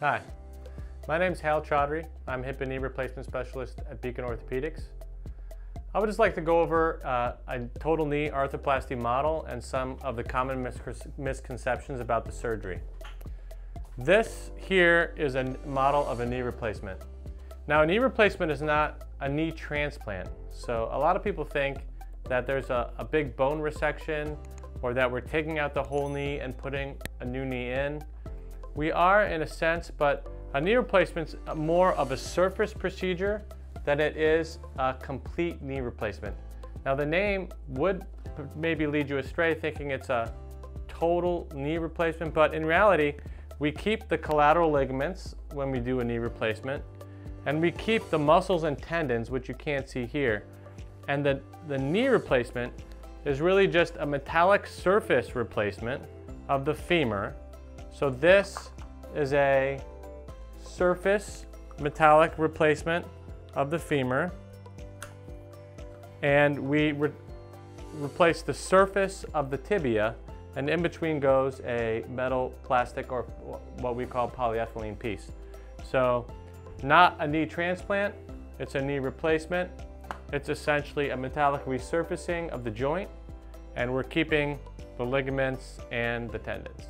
Hi, my name is Hal Chaudhary. I'm hip and knee replacement specialist at Beacon Orthopedics. I would just like to go over uh, a total knee arthroplasty model and some of the common misconceptions about the surgery. This here is a model of a knee replacement. Now a knee replacement is not a knee transplant. So a lot of people think that there's a, a big bone resection or that we're taking out the whole knee and putting a new knee in. We are in a sense, but a knee replacement is more of a surface procedure than it is a complete knee replacement. Now the name would maybe lead you astray thinking it's a total knee replacement, but in reality, we keep the collateral ligaments when we do a knee replacement, and we keep the muscles and tendons, which you can't see here. And the, the knee replacement is really just a metallic surface replacement of the femur so this is a surface metallic replacement of the femur. And we re replace the surface of the tibia and in between goes a metal plastic or what we call polyethylene piece. So not a knee transplant, it's a knee replacement. It's essentially a metallic resurfacing of the joint and we're keeping the ligaments and the tendons.